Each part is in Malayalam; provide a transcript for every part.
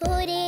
ഒരേ സ്വരം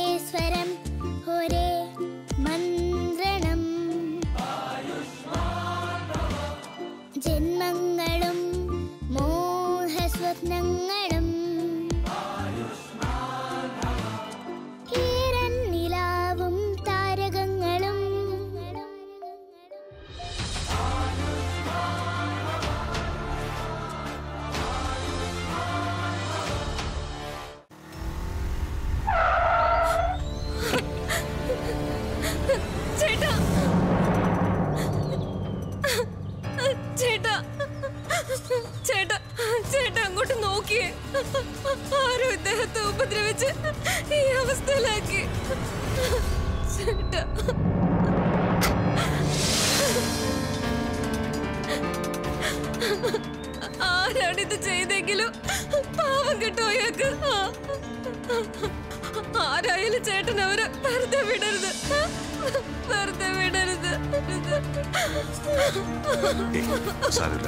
സാരമില്ല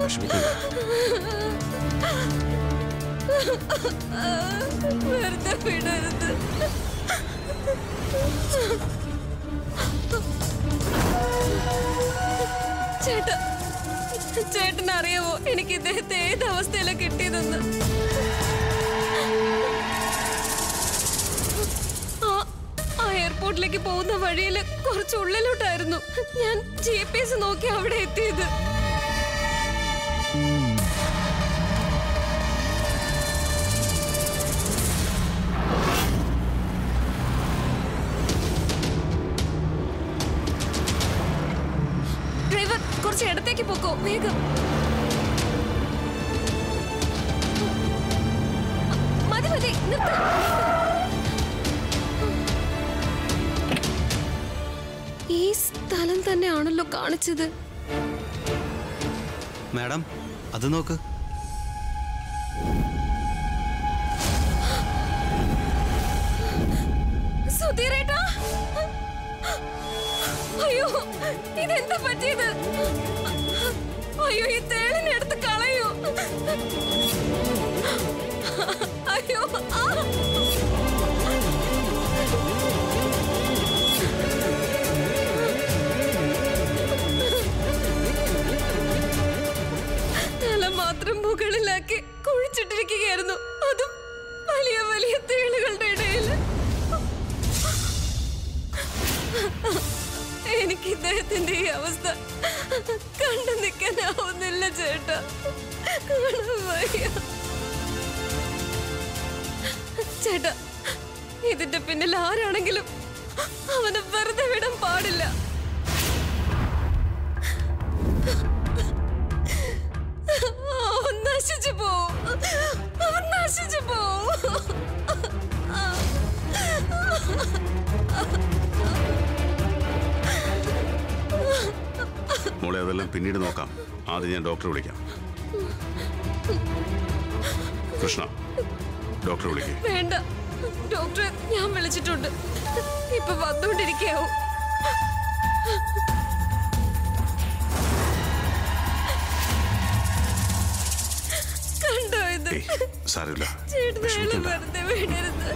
വിഷമിക്കണ്ട വെറുതെ വിടരുത് ചേട്ടാ ചേട്ടൻ അറിയാവോ എനിക്ക് ഇദ്ദേഹത്തെ ഏത് അവസ്ഥയിലാണ് കിട്ടിയതെന്ന്? എയർപോർട്ടിലേക്ക് പോകുന്ന വഴിയിൽ കുറച്ച് ഉള്ളിലോട്ടായിരുന്നു. ഞാൻ ജി പി എസ് നോക്കി അവിടെ എത്തിയത്. ഡ്രൈവർ കുറച്ച് ഇടത്തേക്ക് പോക്കോ വേഗം. മതി മതി നിർത്ത് തന്നെയാണല്ലോ കാണിച്ചത്. മാഡം അത് നോക്ക്. സുധീരേട്ടാ അയ്യോ ഇതെന്താ പറ്റിയത്? അയ്യോ ഈ തേളിനെടുത്ത് കളയൂ. അതെല്ലാം പിന്നീട് നോക്കാം. ആദ്യം ഞാൻ ഡോക്ടറെ വിളിക്കാം. കൃഷ്ണ ഡോക്ടറെ വിളിക്കേ. വേണ്ട. ഡോക്ടറെ ഞാൻ വിളിച്ചിട്ടുണ്ട്. ഇപ്പൊ വന്നുകൊണ്ടിരിക്കാവും കണ്ടോ ഇത്? സാരമില്ല. ചേട്ടൻ വെറുതെ വിടരുത്.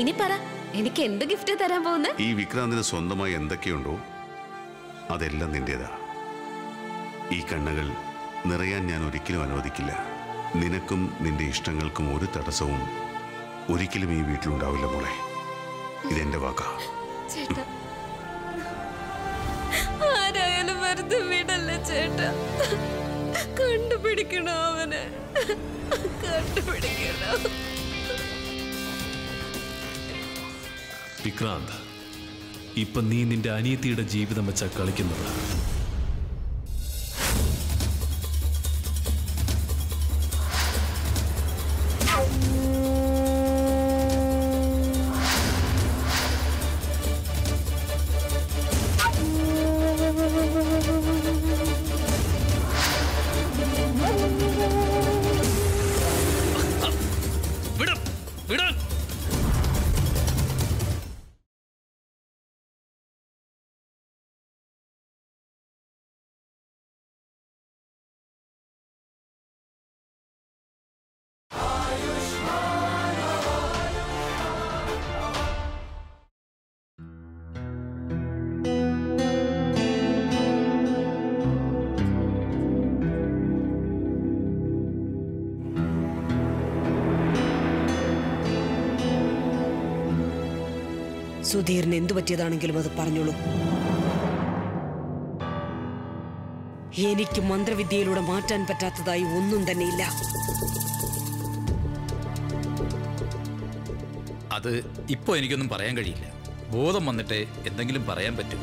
ഇനി പറ എനിക്ക് എന്ത് ഗിഫ്റ്റ് തരാൻ പോകുന്നത് ഈ വിക്രാന്തിന് സ്വന്തമായി എന്തൊക്കെയുണ്ടോ അതെല്ലാം നിന്റേതാ. ഈ കണ്ണുകൾ നിറയാൻ ഞാൻ ഒരിക്കലും അനുവദിക്കില്ല. നിനക്കും നിന്റെ ഇഷ്ടങ്ങൾക്കും ഒരു തടസ്സവും ഒരിക്കലും ഈ വീട്ടിലുണ്ടാവില്ല മോളെ. ഇതെന്റെ വാക്കാ. ചേട്ടാ ആരായാലും വെറുതെ വിടല്ല ചേട്ടാ? കണ്ടുപിടിക്കണോ അവനെ. കണ്ടുപിടിക്കണോ. വിക്രാന്ത് ഇപ്പം നീ നിന്റെ അനിയത്തിയുടെ ജീവിതം വെച്ചാ കളിക്കുന്നത് സുധീറിന് എന്തു പറ്റിയതാണെങ്കിലും അത് പറഞ്ഞോളൂ. എനിക്ക് മന്ത്രവിദ്യയിലൂടെ മാറ്റാൻ പറ്റാത്തതായി ഒന്നും തന്നെ ഇല്ല അത് ഇപ്പോ എനിക്കൊന്നും പറയാൻ കഴിയില്ല. ബോധം വന്നിട്ടേ എന്തെങ്കിലും പറയാൻ പറ്റൂ.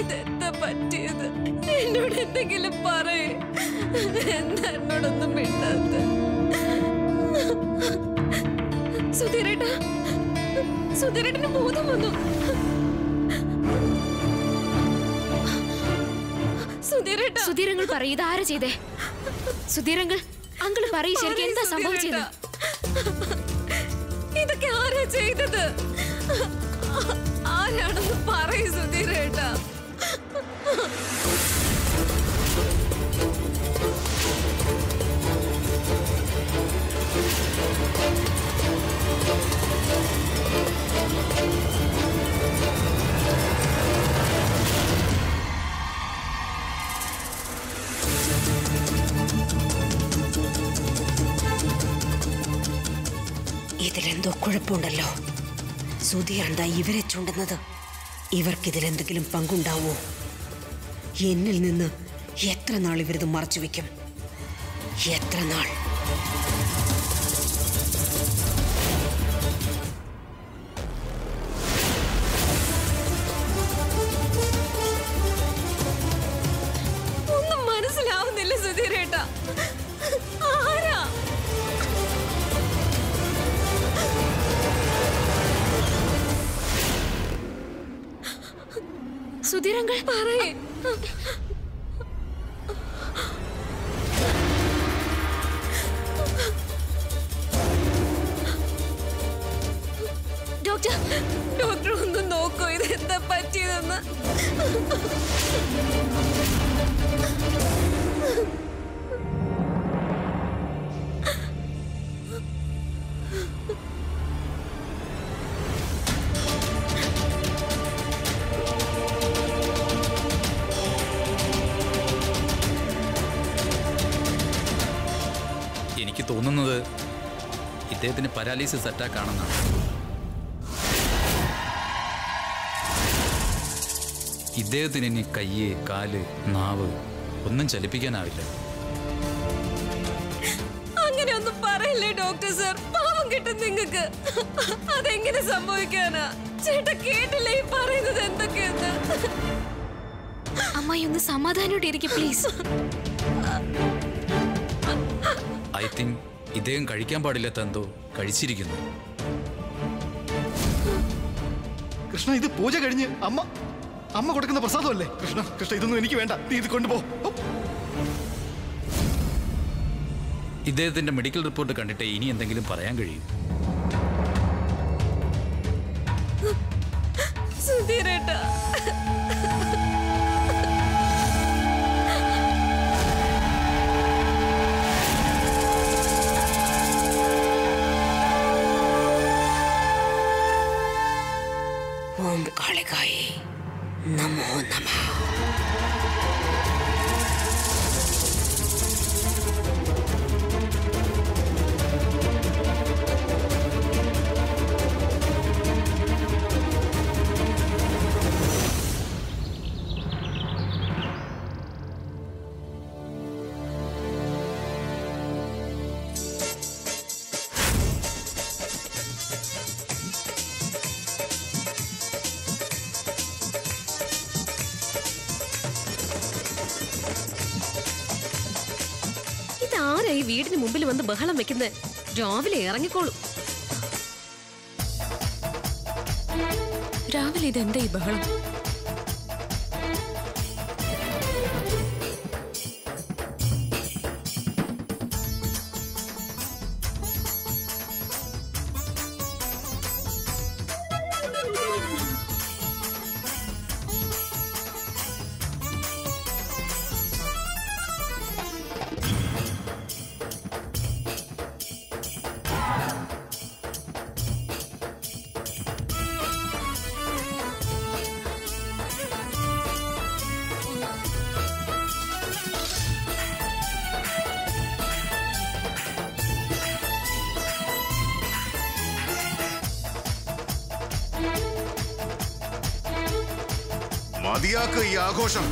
ഇതെന്താ പറ്റിയത്? എന്നോട് എന്തെങ്കിലും പറയേ. എന്താ എന്നോടൊന്നും മിണ്ടാത്ത സുധീരേട്ട. സുധീരേട്ടന് ബോധം വന്നു. സുധീരേട്ട. സുധീരങ്ങൾ പറയും ഇതാരാ ചെയ്തേ? സുധീരങ്ങൾ അങ്കിൾ പറയും ശരിക്കും എന്താ സംഭവിച്ചത്? ഇതൊക്കെ ആരാ ചെയ്തത്? ആരാണെന്ന് പറയൂ സുധീരേട്ട. ഇതിലെന്തോ സുധിയാണ്ടാ ഇവരെ ചൂണ്ടുന്നത്? ഇവർക്കിതിലെന്തെങ്കിലും പങ്കുണ്ടാവോ? എന്നിൽ നിന്ന് എത്ര നാൾ ഇവരിത് മറച്ചു വെക്കും? എത്ര നാൾ? സുധീരങ്ങൾ പറയേ പരാലീസിസ് അറ്റാക്ക് ആണെന്നാണ് ഇദ്ദേഹത്തിന് ഇനി കയ്യ് കാൽ നാവ് ഒന്നും ചലിപ്പിക്കാനാവില്ല. അങ്ങനെ ഒന്നും പറയില്ലേ ഡോക്ടർ സർ? പാവം കിട്ടും നിങ്ങൾക്ക്. അതെങ്ങനെ സംഭവിക്കാനാ? ചേട്ടാ കേട്ടില്ലേ ഈ പറയുന്നത് എന്തൊക്കെയെന്ന്? അമ്മായി ഒന്ന് സമാധാനോടെ ഇരിക്കും പ്ലീസ് ഐ തിങ്ക് ഇദ്ദേഹം കഴിക്കാൻ പാടില്ലാത്ത എന്തോ കഴിച്ചിരിക്കുന്നു. കൃഷ്ണ ഇത് പൂജ കഴിഞ്ഞ് അമ്മ അമ്മ കൊടുക്കുന്ന പ്രസാദമല്ലേ? കൃഷ്ണ കൃഷ്ണ ഇതൊന്നും എനിക്ക് വേണ്ട. നീ ഇത് കൊണ്ടുപോ. ഇദ്ദേഹത്തിന്റെ മെഡിക്കൽ റിപ്പോർട്ട് കണ്ടിട്ട് ഇനി എന്തെങ്കിലും പറയാൻ കഴിയും. സുധീരേട്ടാ. ഓം കാളികായേ നമോ നമ ഇതാരാ ഈ വീടിന് മുമ്പിൽ വന്ന് ബഹളം വെക്കുന്നത് രാവിലെ ഇറങ്ങിക്കോളൂ. രാവിലെ ഇതെന്താ ഈ ബഹളം? മതിയാക്ക് ഈ ആഘോഷം.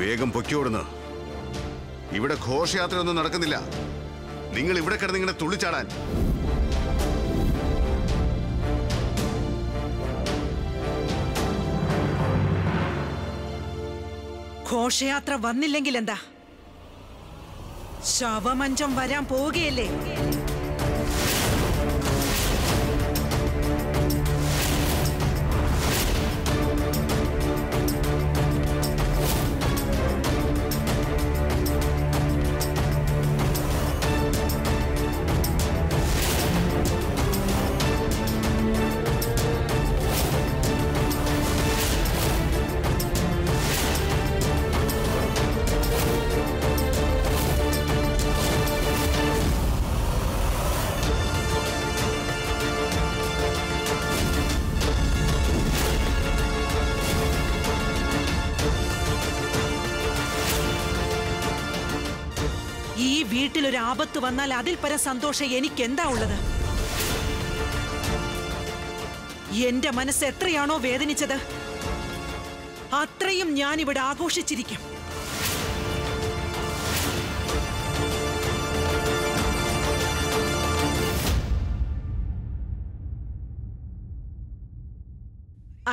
വേഗം പൊക്കിയോടുന്നു ഇവിടെ ഘോഷയാത്രയൊന്നും നടക്കുന്നില്ല. നിങ്ങൾ ഇവിടെ കിടന്ന് ഇങ്ങനെ തുള്ളിച്ചാടാൻ. ഘോഷയാത്ര വന്നില്ലെങ്കിൽ എന്താ? ശവമഞ്ചം വരാൻ പോവുകയല്ലേ? ആപത്ത് വന്നാൽ അതിൽ പര സന്തോഷം എനിക്ക് എന്താ ഉള്ളത്? എന്റെ മനസ്സ് എത്രയാണോ വേദനിച്ചത് അത്രയും ഞാൻ ഇവിടെ ആഘോഷിച്ചിരിക്കും.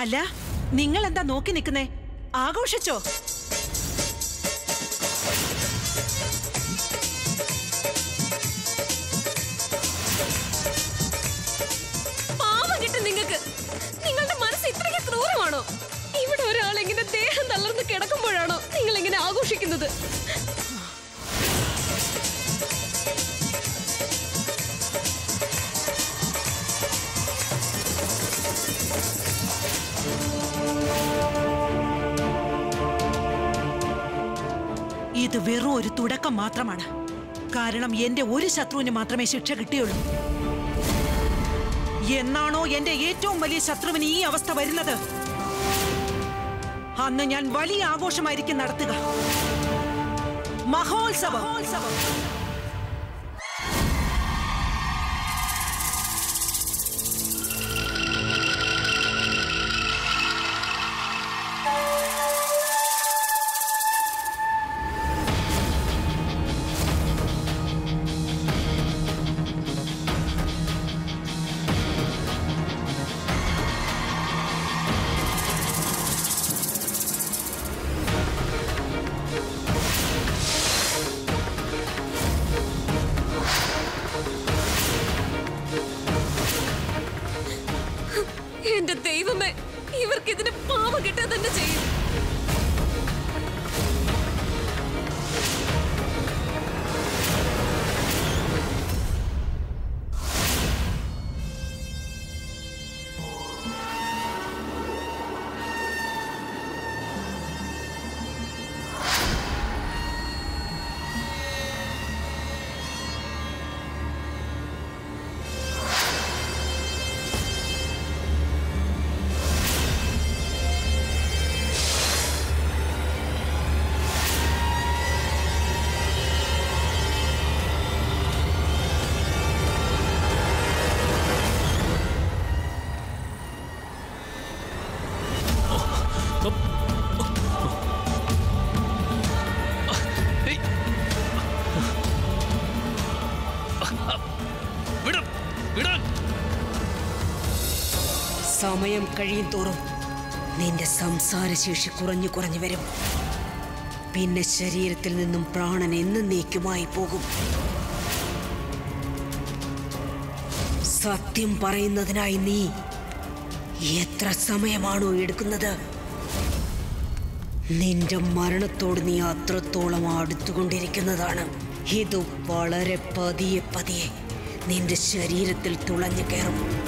അല്ല നിങ്ങൾ എന്താ നോക്കി നിൽക്കുന്നേ? ആഘോഷിച്ചോ? ആഘോഷിക്കുന്നത് ഇത് വെറും ഒരു തുടക്കം മാത്രമാണ്. കാരണം എന്റെ ഒരു ശത്രുവിന് മാത്രമേ ശിക്ഷ കിട്ടിയുള്ളൂ. എന്നാണോ എന്റെ ഏറ്റവും വലിയ ശത്രുവിന് ഈ അവസ്ഥ വരുന്നത്? അന്ന് ഞാൻ വലിയ ആഘോഷമായിരിക്കും നടത്തുക. മഹോത്സവം. സമയം കഴിയും തോറും നിന്റെ സംസാരശേഷി കുറഞ്ഞു കുറഞ്ഞു വരും. പിന്നെ ശരീരത്തിൽ നിന്നും പ്രാണൻ നീക്കുമായി പോകും. സത്യം പറയുന്നതിനായി നീ എത്ര സമയമാണോ എടുക്കുന്നത്? നിന്റെ മരണത്തോട് നീ അത്രത്തോളം അടുത്തുകൊണ്ടിരിക്കുന്നതാണ്. ഇത് വളരെ പതിയെ പതിയെ നിന്റെ ശരീരത്തിൽ തുളഞ്ഞു കയറും.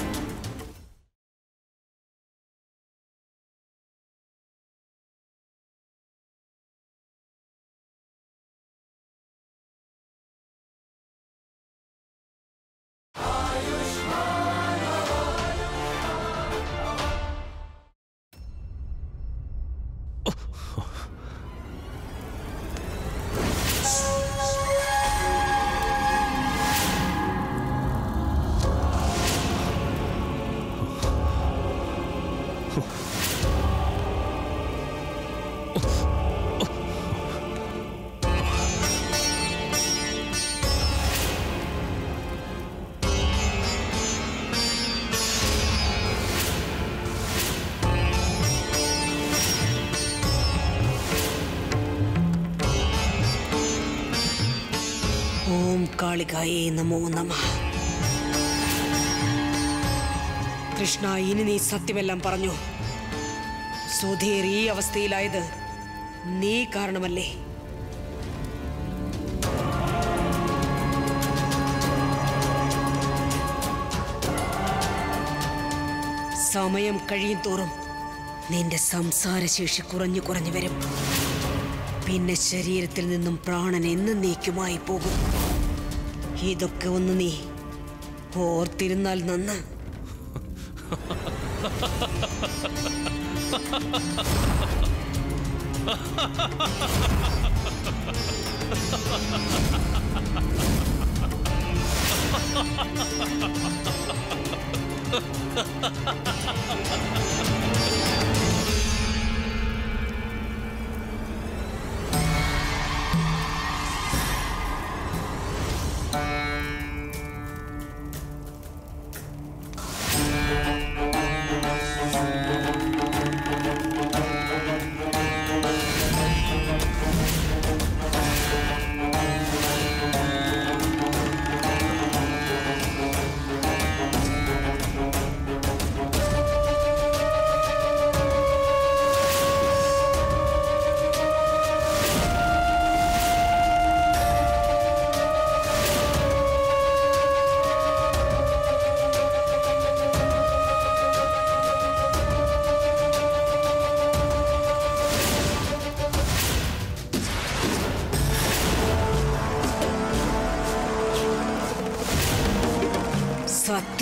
കാളികായേ നമോ നമ. കൃഷ്ണ ഇനി നീ സത്യമെല്ലാം പറഞ്ഞു. സുധീർ ഈ അവസ്ഥയിലായത് നീ കാരണമല്ലേ? സമയം കഴിയും തോറും നിന്റെ സംസാരശേഷി കുറഞ്ഞു കുറഞ്ഞു വരും. പിന്നെ ശരീരത്തിൽ നിന്നും പ്രാണൻ എന്നേക്കുമായി പോകും. ഇതൊക്കെ ഒന്ന് നീ ഓർത്തിരുന്നാൽ നന്ന്.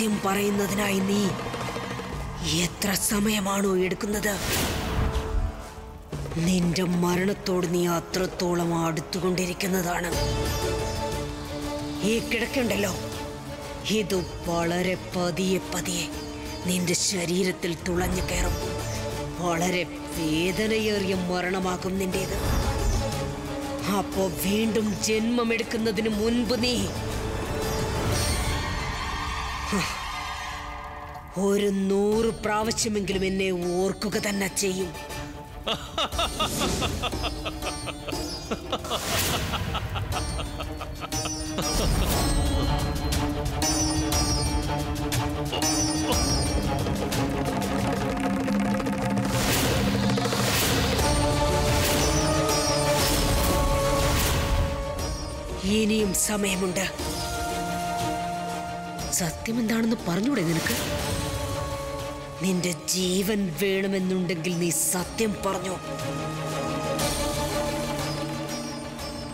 സത്യം പറയുന്നതിനായി നീ എത്ര സമയമാണോ എടുക്കുന്നത്? നിന്റെ മരണത്തോട് നീ അത്രത്തോളം അടുത്തുകൊണ്ടിരിക്കുന്നതാണ്. ഈ കിടക്കണ്ടല്ലോ? ഇത് വളരെ പതിയെ പതിയെ നിന്റെ ശരീരത്തിൽ തുളഞ്ഞു കയറും. വളരെ വേദനയേറിയ മരണമാകും നിന്റേത്. അപ്പോ വീണ്ടും ജന്മമെടുക്കുന്നതിന് മുൻപ് നീ ഒരു നൂറ് പ്രാവശ്യമെങ്കിലും എന്നെ ഓർക്കുക തന്നെ ചെയ്യും. ഇനിയും സമയമുണ്ട്. സത്യം എന്താണെന്ന് പറഞ്ഞൂടെ നിനക്ക്? നിന്റെ ജീവൻ വേണമെന്നുണ്ടെങ്കിൽ നീ സത്യം പറഞ്ഞോ?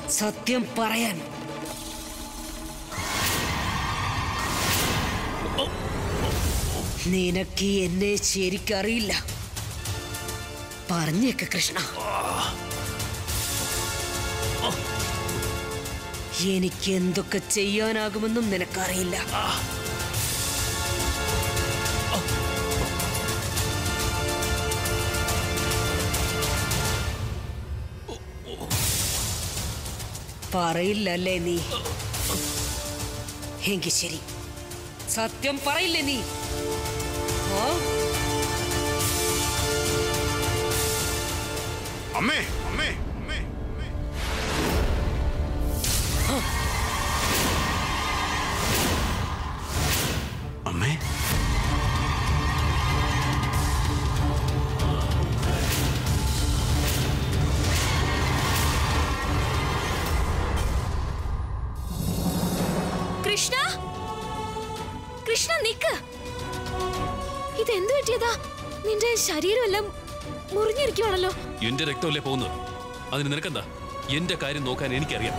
സത്യം പറയാൻ. നിനക്ക് എന്നെ ശരിക്കറിയില്ല. പറഞ്ഞേക്ക് കൃഷ്ണ. എനിക്ക് എന്തൊക്കെ ചെയ്യാനാകുമെന്നും നിനക്കറിയില്ല. പറയില്ലല്ലേ നീ? എങ്കിൽ ശരി. സത്യം പറയില്ലേ നീ? അമ്മേ നിന്റെ ശരീരമെല്ലാം മുറിഞ്ഞിരിക്കുവാണല്ലോ. എന്റെ രക്തമല്ലേ പോകുന്നത്? അതിന് നിനക്കെന്താ? എന്റെ കാര്യം നോക്കാൻ എനിക്കറിയാം.